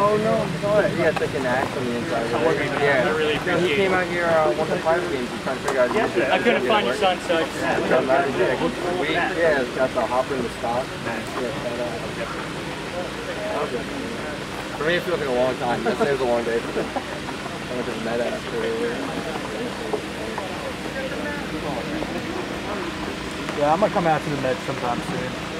Oh no, no, he had like an axe on the inside. Of it. Yeah, I really No, he came out here uh, once or twice games. Trying to figure out. Yeah. I couldn't find your son, so I just. Yeah, so it. We, yeah, it's got the hopper and the stock. Yeah. For me, it feels like a long time. This was a long day. I went to the med after. Yeah, I'm gonna come out to the med sometime soon.